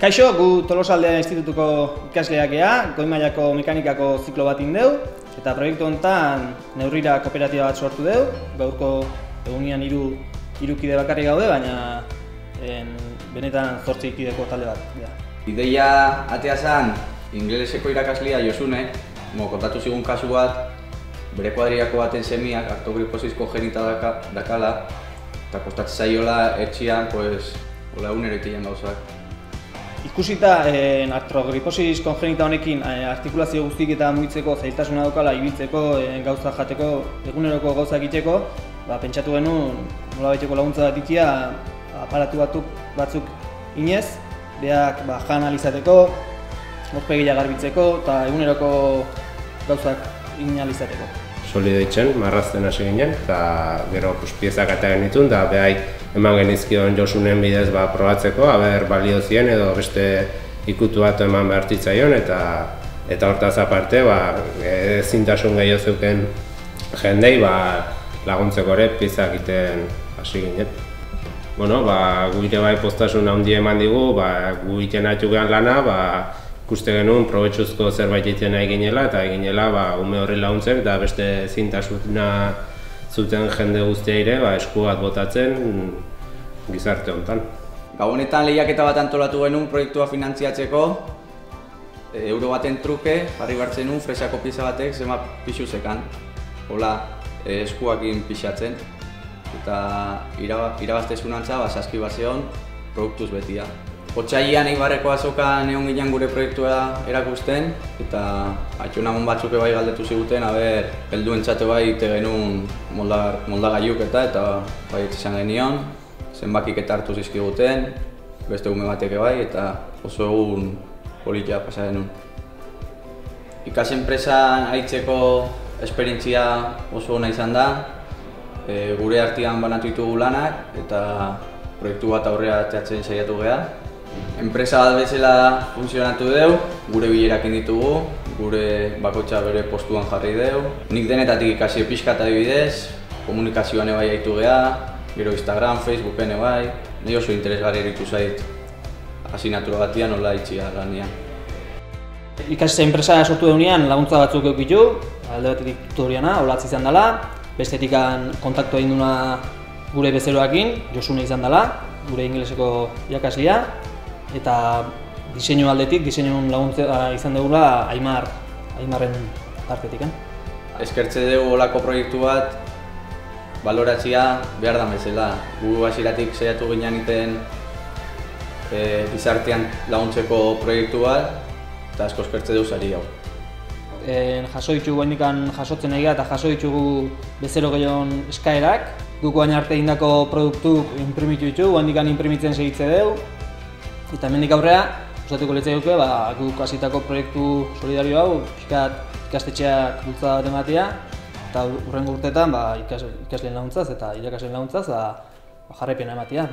Kaixo, gu Tolosaldean Institutuko ikasleak gea, goi mailako mekanikako ziklo bat indeu, eta proiektu honetan neurrira kooperatiba bat sortu deu, gaurko egunean hiru hiru kide bakarrik gaude, baina en, benetan zortzi kideko talde bat. Ja. Ideia atea zen, ingeleseko irakaslia Josune, mo, kontatu zigun kasu bat, bere kuadriako baten semiak artogriposis kongenita daka, dakala, eta kostatzen zaiola etxian, pues, hola egunero itian gauzak. Ikusita eh, artrogriposis kongenita honekin eh, artikulazio guztik eta mugitzeko zailtasuna daukala ibiltzeko, eh, gauza jateko, eguneroko gauza egiteko, ba, pentsatu genuen nola baiteko laguntza bat ikia aparatu batuk, batzuk inez, beak ba, jan alizateko, horpegia garbitzeko eta eguneroko gauzak inalizateko solido marrazten hasi ginen, eta gero pues, piezak eta genitun, da behai eman genizkion josunen bidez ba, probatzeko, haber balio zien edo beste ikutu bat eman behartitzaion, eta eta hortaz aparte, ba, ezintasun gehiago zeuken jendei ba, laguntzeko ere piezak egiten hasi ginen. Bueno, ba, guire bai postasun handi eman digu, ba, gu iten lana, ba, ikuste genuen probetxuzko zerbait egiten nahi ginela eta eginela ba, ume horri launtzen eta beste zintasuna zuten jende guztia ere ba, esku bat botatzen gizarte honetan. Gabonetan lehiaketa bat antolatu genuen proiektua finantziatzeko e, euro baten truke jarri bartzen nuen fresako pizza batek zema pixu zekan. Hola, e, eskuakin pixatzen eta irabaztezun antza, ba, saski baseon, produktuz betia. Otsailean Eibarreko azokan egon ginen gure proiektua erakusten eta atxunamun batzuk bai galdetu ziguten, aber, heldu entzate bai ite genuen moldagaiuk eta eta bai izan genion, zenbakik eta hartu zizkiguten, beste gume batek bai eta oso egun politia pasa genuen. Ikas enpresan haitzeko esperientzia oso ona izan da, e, gure artian banatu ditugu lanak eta proiektu bat aurrera teatzen saiatu geha. Enpresa bat bezala funtzionatu deu, gure bilerak ditugu, gure bakotxa bere postuan jarri deu. Nik denetatik ikasi pixka eta dibidez, komunikazioan ebai haitu geha, gero Instagram, Facebooken ebai, nahi oso interesgarri eritu zait asinatura batian nola itxia lanian. Ikasi enpresa sortu deunean laguntza batzuk eukitu, alde batetik tutoriana, olatzi izan dela, bestetik kontaktu egin duna gure bezeroakin, Josune izan dela, gure ingeleseko irakaslia, eta diseinu aldetik, diseinu laguntza ah, izan dugula Aimar, Aimarren partetik. Eh? Eskertze dugu olako proiektu bat, baloratzia behar da bezala. Gu hasiratik saiatu ginen iten e, bizartean laguntzeko proiektu bat, eta asko eskertze dugu zari hau. En, jaso ditugu jasotzen egia eta jaso ditugu bezero gehiagon eskaerak. Guk arte indako produktu imprimitu ditugu, handikan imprimitzen segitze dugu. Eta hemendik aurrea, osatuko letzea duke, ba, guk hasitako proiektu solidario hau, pixkat ikastetxeak bultza bat ematea, eta urrengo urteetan ba, ikas, ikasleen laguntzaz eta irakasleen laguntzaz ba, jarraipena ematea.